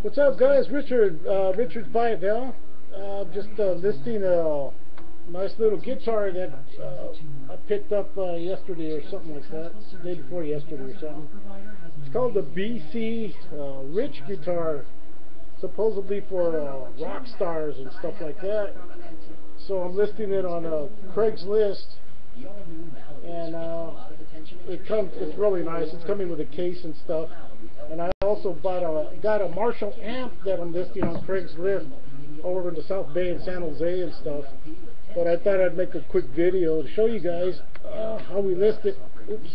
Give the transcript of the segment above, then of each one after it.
What's up, guys? Richard, uh, It Now. Uh, just uh, listing a nice little guitar that uh, I picked up uh, yesterday or something like that, day before yesterday or something. It's called the BC uh, Rich guitar, supposedly for uh, rock stars and stuff like that. So I'm listing it on Craigslist, and uh, it comes. It's really nice. It's coming with a case and stuff. And I also bought a got a Marshall amp that I'm listing on Craigslist over in the South Bay in San Jose and stuff. But I thought I'd make a quick video to show you guys uh, how we list it. Oops.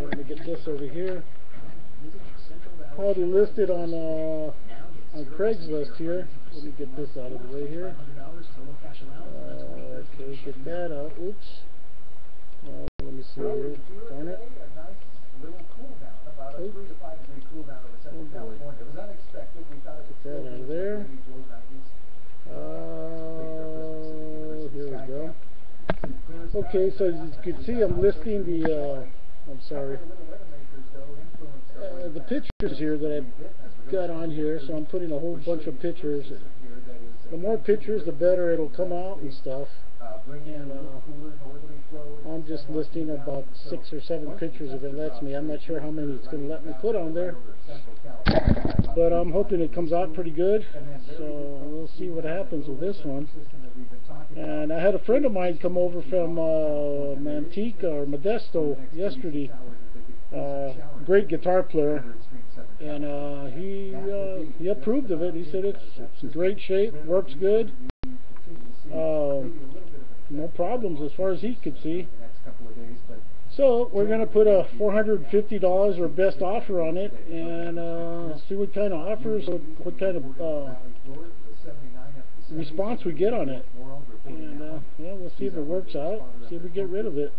Let me get this over here. How to list it on uh, on Craigslist here. Let me get this out of the way here. Uh, okay, get that out. Oops. Uh, let me see here. Darn it. Oh. Oh boy. Get that out of there. Uh, here we go. Okay, so as you can see, I'm listing the, uh, I'm sorry, uh, the pictures here that I've got on here, so I'm putting a whole bunch of pictures. The more pictures, the better it'll come out and stuff. And, uh, I'm just listing about six or seven pictures if it lets me. I'm not sure how many it's going to let me put on there. But I'm hoping it comes out pretty good. So we'll see what happens with this one. And I had a friend of mine come over from uh, Manteca or Modesto yesterday. Uh, great guitar player. And uh, he uh, he approved of it. He said it's, it's in great shape, works good. Uh, no problems as far as he could see. So we're going to put a $450 or best offer on it and uh, see what kind of offers, what, what kind of uh, response we get on it. Yeah, we'll see if it works out, see if we get rid of it.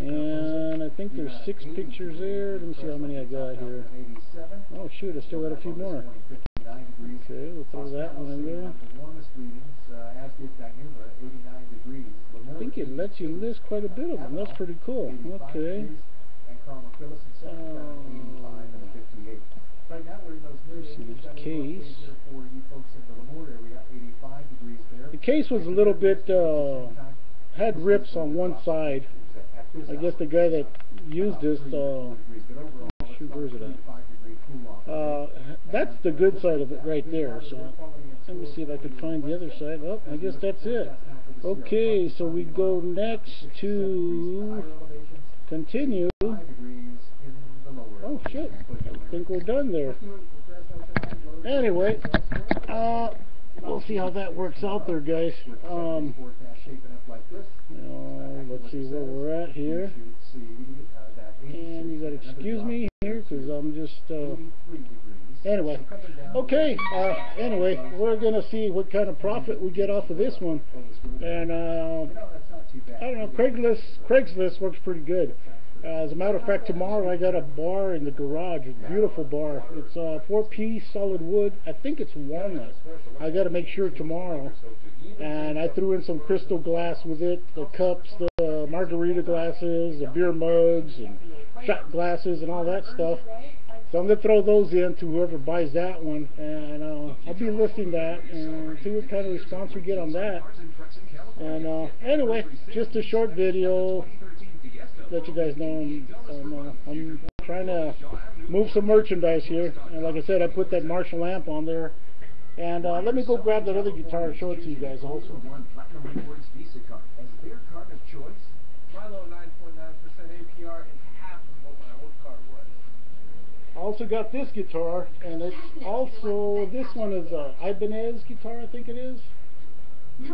And I think there's six pictures there. Let me see how many I got here. Oh shoot, I still got a few more. Okay, we'll throw that one in there. I think it lets you list quite a bit of them. That's pretty cool. Okay. Um, this case. Case was a little bit, uh, had rips on one side. I guess the guy that used this, uh, shoot, where's it at? Uh, that's the good side of it right there. So let me see if I can find the other side. Oh, I guess that's it. Okay, so we go next to continue. Oh shit, I think we're done there. Anyway, uh, we'll see how that works out there, guys. Um, uh, let's see where we're at here. And you gotta excuse me here, because I'm just, uh, anyway. Okay, uh, anyway, we're gonna see what kind of profit we get off of this one. And, uh, I don't know, Craigslist, Craigslist works pretty good. Uh, as a matter of fact, tomorrow I got a bar in the garage, a beautiful bar. It's uh, four-piece solid wood. I think it's walnut. I got to make sure tomorrow. And I threw in some crystal glass with it, the cups, the margarita glasses, the beer mugs, and shot glasses, and all that stuff. So I'm going to throw those in to whoever buys that one, and uh, I'll be listing that and see what kind of response we get on that. And uh, anyway, just a short video let you guys know I'm, uh, I'm trying to move some merchandise here. And like I said, I put that Marshall amp on there. And uh, let me go grab that other guitar and show it to you guys also. I also got this guitar, and it's also, this one is a Ibanez guitar, I think it is.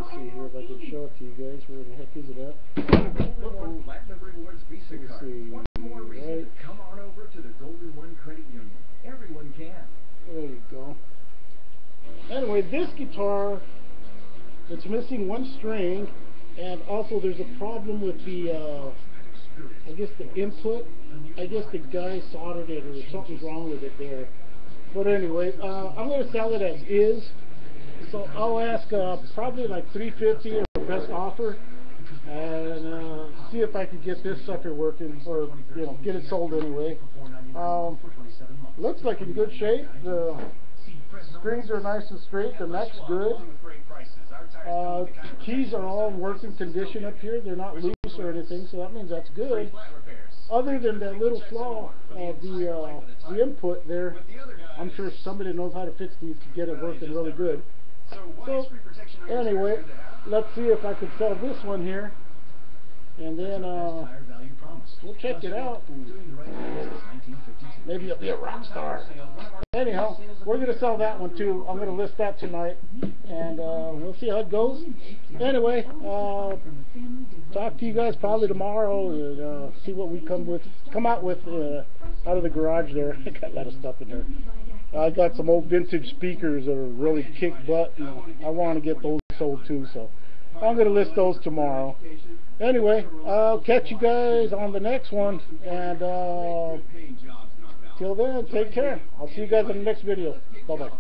Let's see here if I can show it to you guys. Where the heck is it at? One Platinum Rewards Visa Let's see. One more reason Right. to come on over to the Golden One Credit Union. Everyone can. There you go. Anyway, this guitar, it's missing one string, and also there's a problem with the, uh, I guess the input. I guess the guy soldered it, or something's wrong with it there. But anyway, uh, I'm going to sell it as is. So I'll ask uh, probably like 350 or best offer, and uh, see if I can get this sucker working, or you know, get it sold anyway. Um, looks like in good shape. The strings are nice and straight. The neck's good. Uh, keys are all in working condition up here. They're not loose or anything, so that means that's good. Other than that little flaw of the uh, the input there, I'm sure somebody knows how to fix these to get it working really good. So anyway, let's see if I can sell this one here, and then uh, we'll check it out. Maybe I'll be a rock star. Anyhow, we're going to sell that one too. I'm going to list that tonight, and uh, we'll see how it goes. Anyway, uh, talk to you guys probably tomorrow and uh, see what we come with, come out with uh, out of the garage there. I got a lot of stuff in there. I got some old vintage speakers that are really kick butt. I want to get those sold too, so I'm going to list those tomorrow. Anyway, I'll catch you guys on the next one, and uh, till then, take care. I'll see you guys in the next video. Bye bye.